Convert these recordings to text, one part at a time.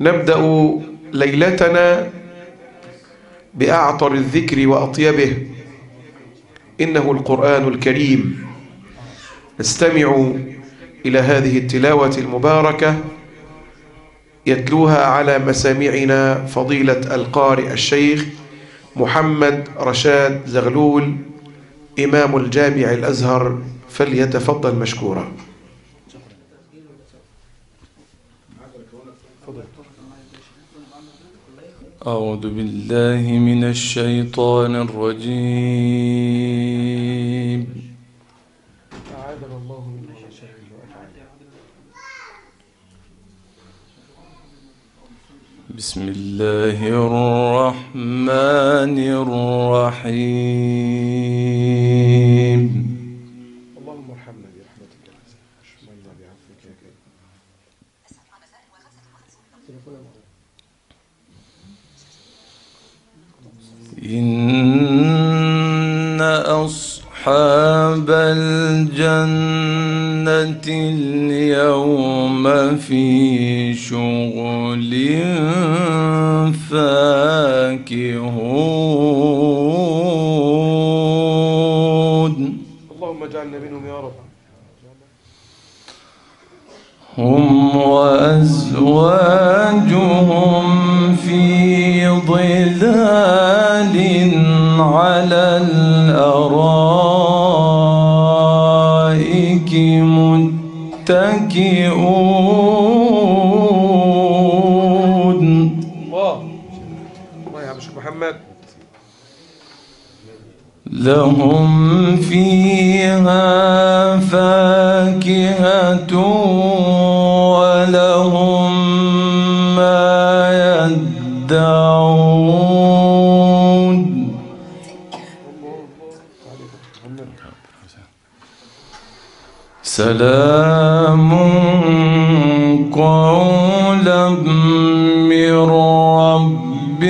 نبدأ ليلتنا بأعطر الذكر وأطيبه. إنه القرآن الكريم. نستمع إلى هذه التلاوة المباركة يتلوها على مسامعنا فضيلة القارئ الشيخ محمد رشاد زغلول إمام الجامع الأزهر. فليتفضل مشكورا. أعوذ بالله من الشيطان الرجيم. من بسم الله الرحمن الرحيم اللهم ارحمنا برحمتك يا اشملنا بعفوك يا كريم إن أصحاب الجنة اليوم في شغل فاكهون. اللهم اجعلنا منهم يا رب. هم وأزواجهم في ظلال على الأرائك. متكئون. الله. الله يا عم محمد. لهم فيها فاكهة. سلام قولا من رب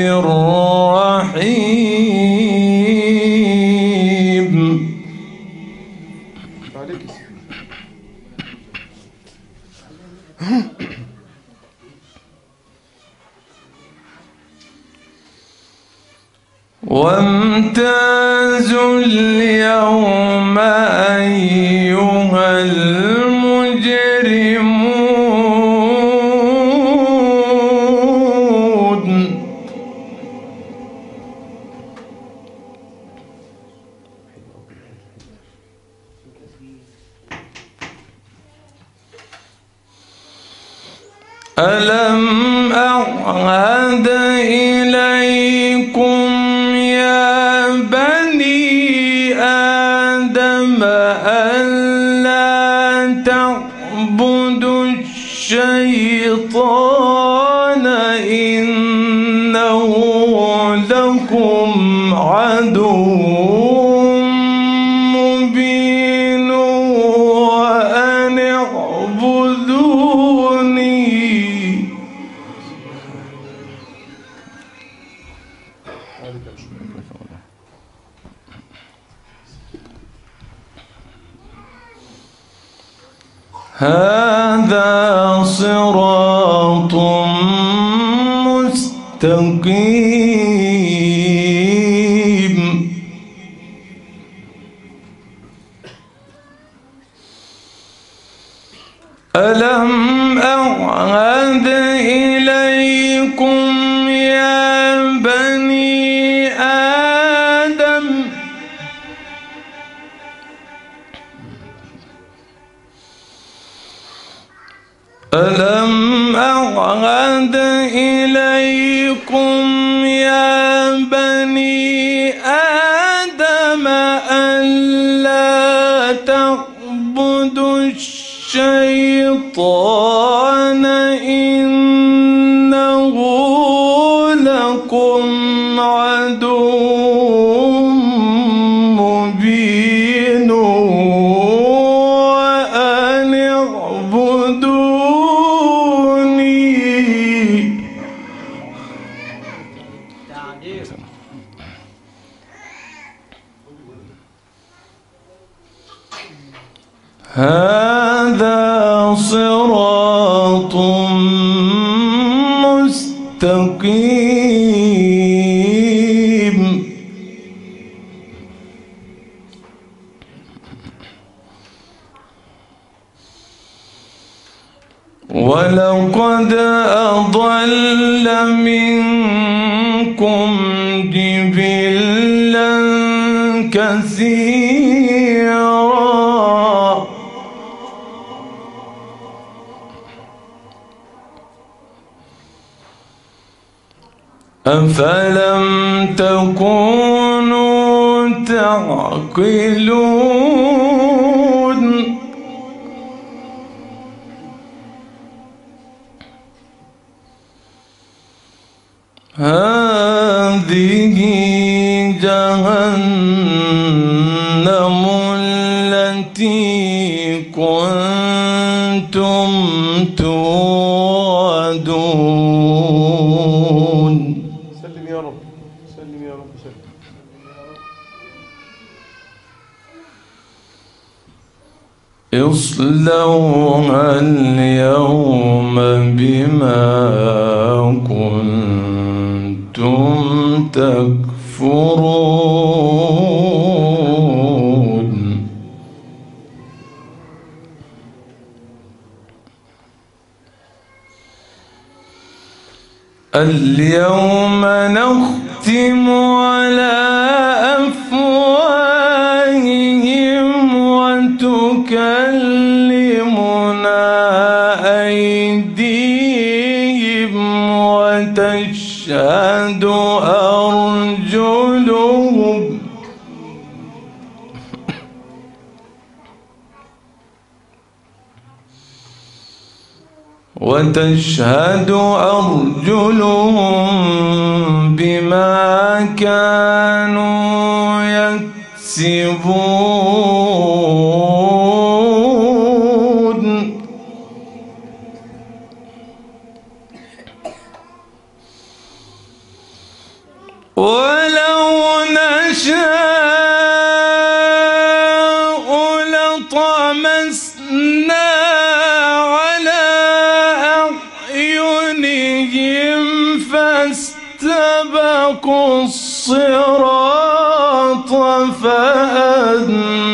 رحيم. وامتازوا اليوم أيها المجرمون لكم عدو مبين وأن اعبدوني. هذا صراط مستقيم. ألم أعهد إليكم يا بني آدم ألا تعبدوا الشيطان مستقيم. أفلم تكونوا تعقلون هذه جهنم التي كنتم اصلوها اليوم بما كنتم تكفرون. اليوم وتكلمنا أيديهم وتشهد أرجلهم. وتشهد أرجلهم بما كانوا يكسبون. فاستبقوا الصراط فأنا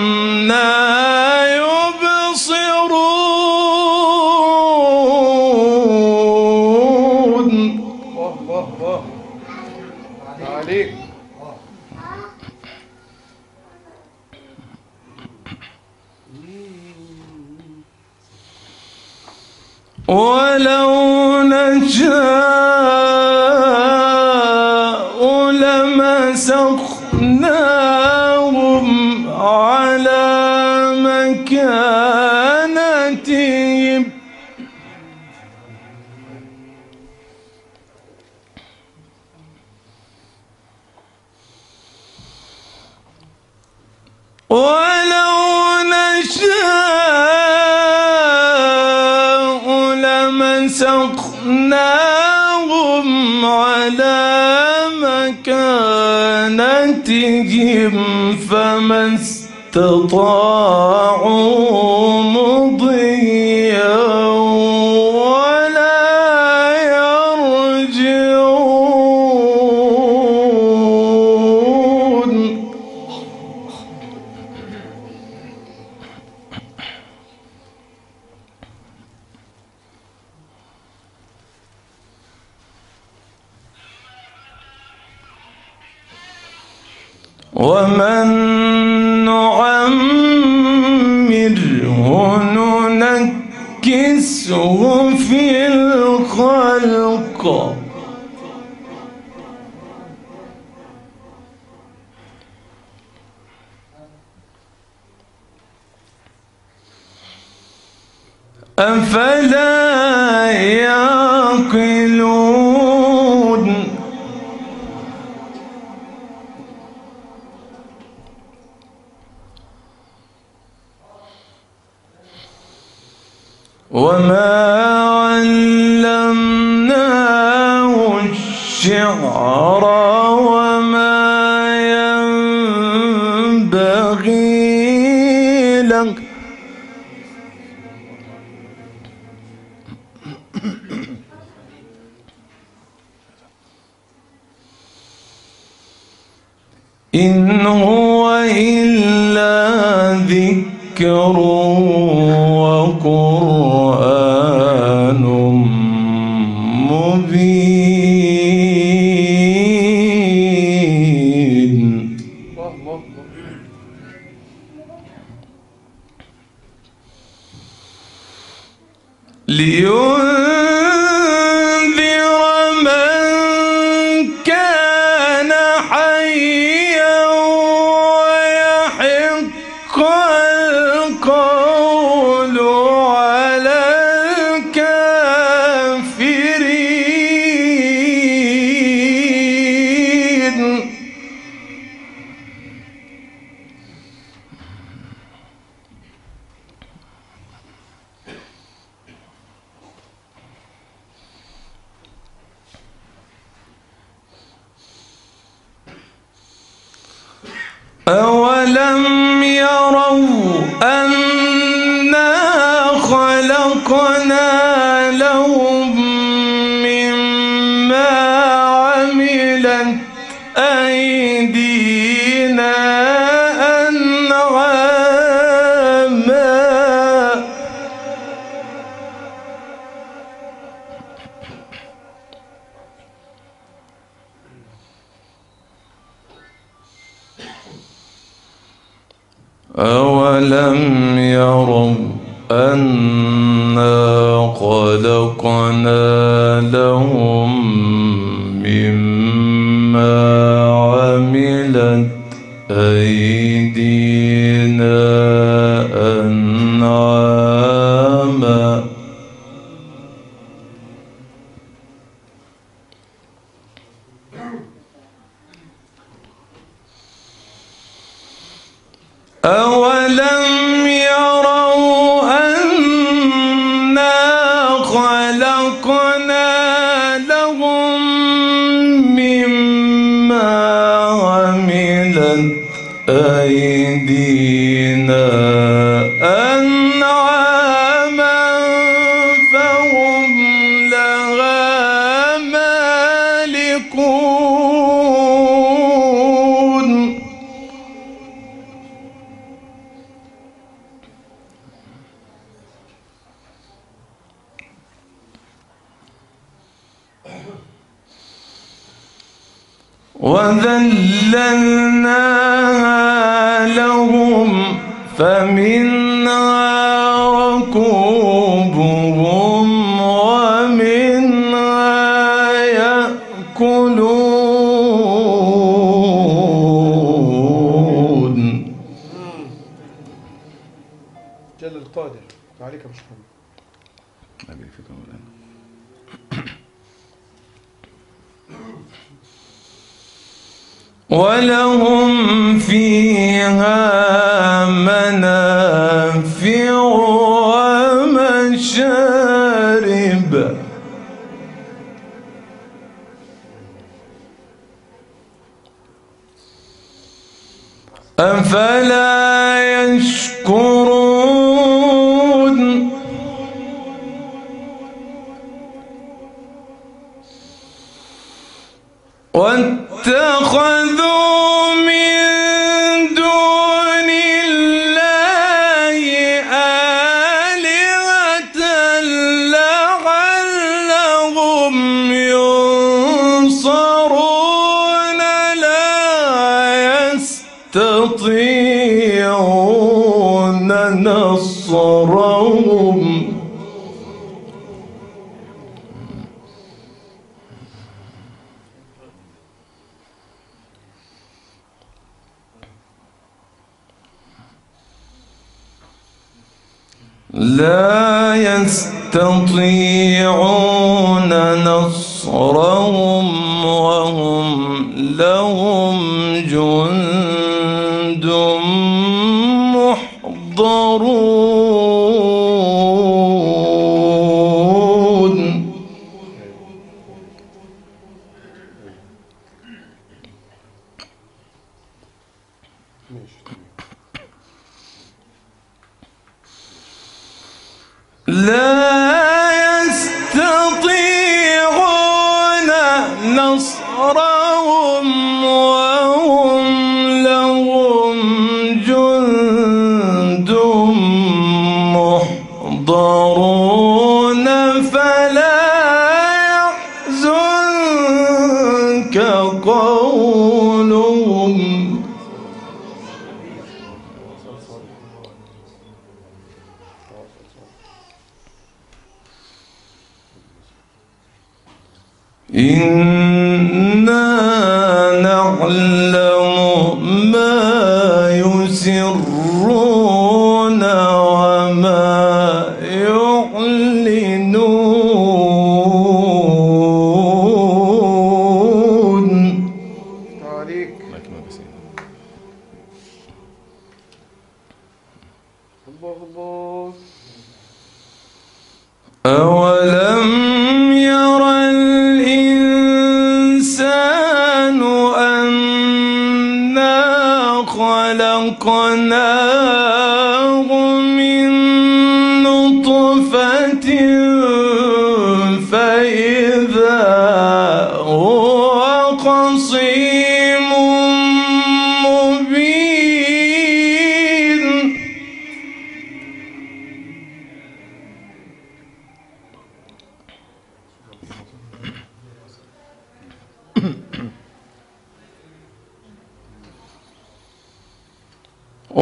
ولو نشاء على مكانتهم فما استطاعوا. إن هو إلا ذكر وقرآن مبين. لينذر أولم يروا أنا خلقنا لهم مما عملت أي وذللناها لهم فمن ولهم فيها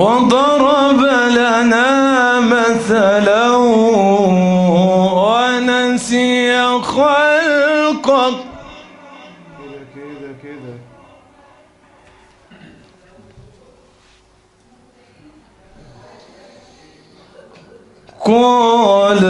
وضرب لنا مثلا ونسي خلقه قال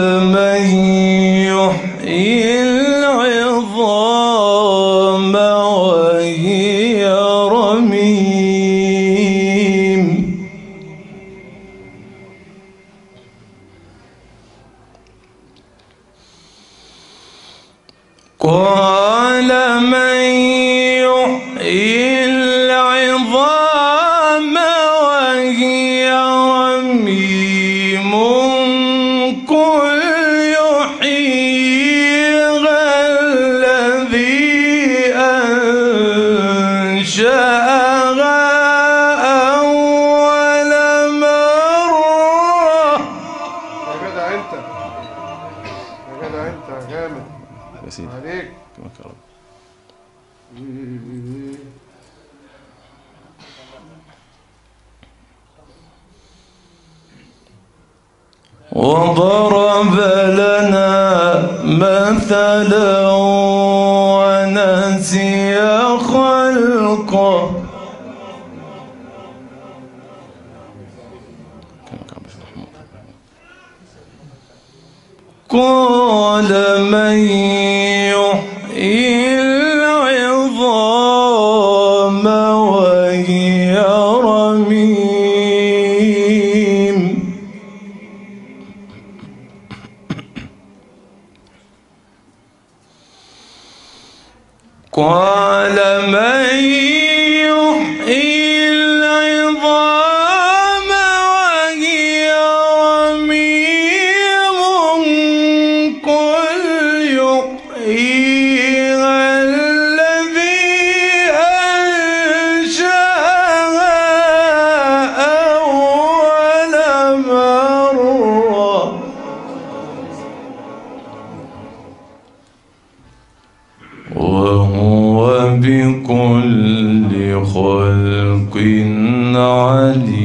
com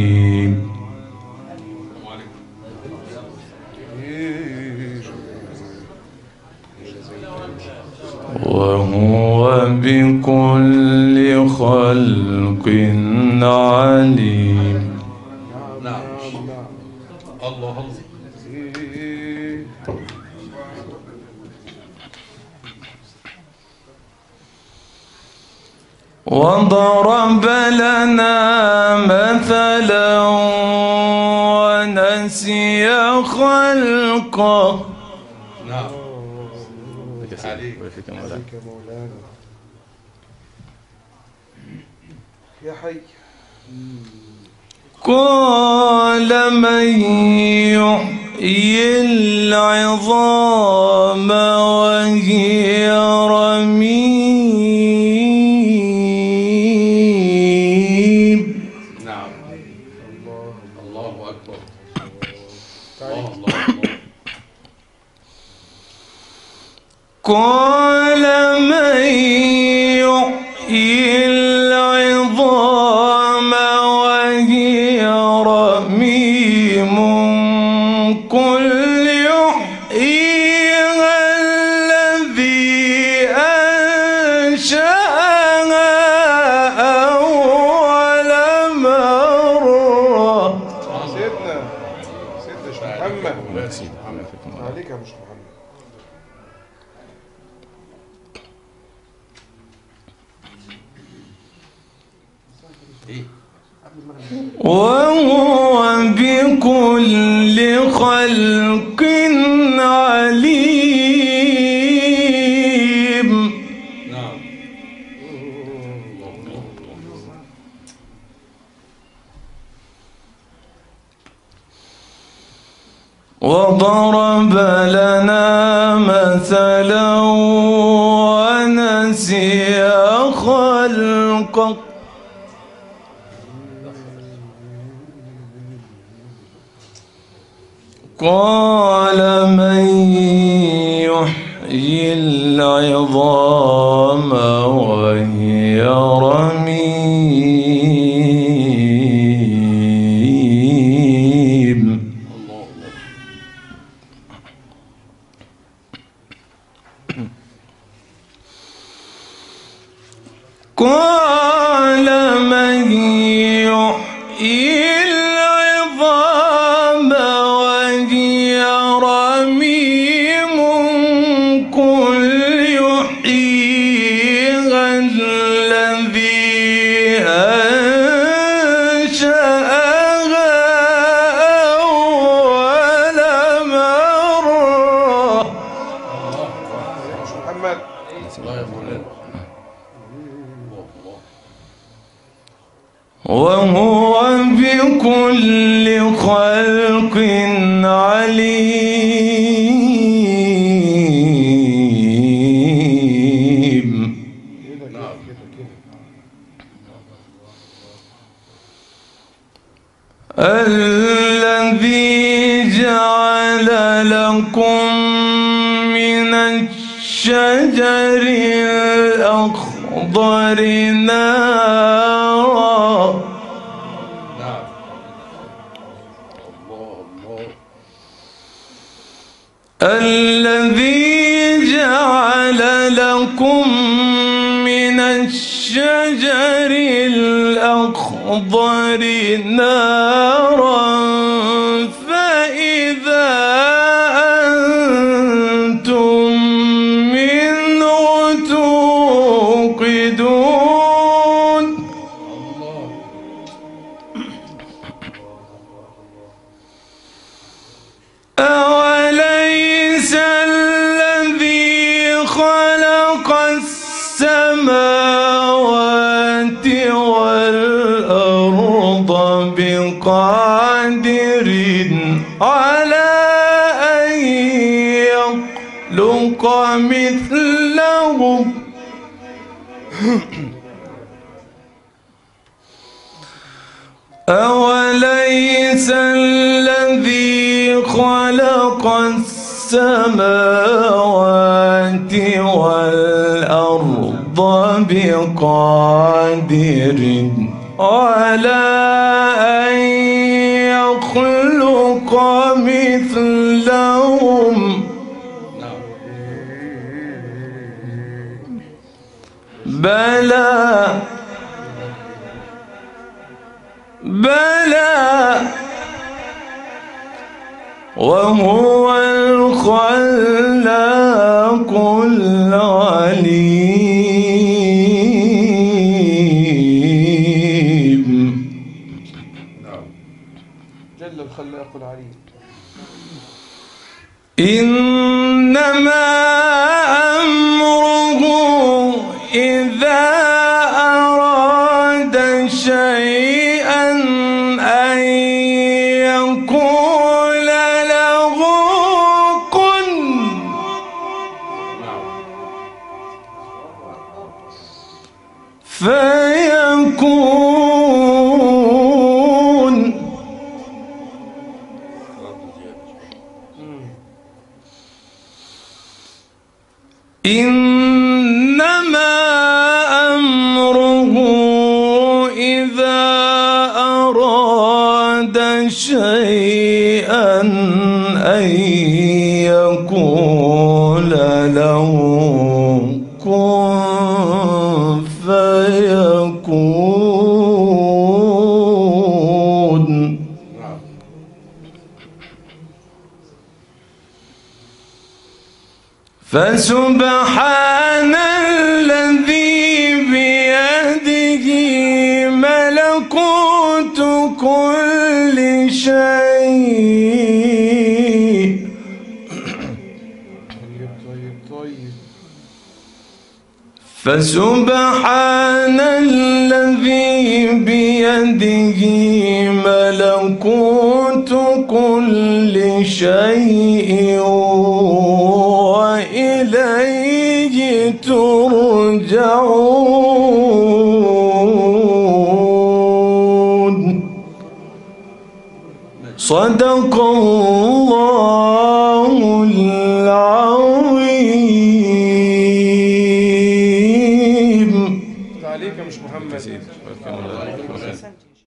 الرحيم. وهو بكل خلق عليم. نعم. الله. وضرب لنا مثلا ونسي خلقه. نعم. مولانا يا حي. قال من يحيي العظام وهي رميم. com وهو بكل خلق بلى بلى وهو الخلاق العليم. جل الخلاق العليم. إنما إن فسبحان الذي بيده ملكوت كل شيء. فسبحان الذي بيده ملكوت كل شيء. ترجعون. صدق الله.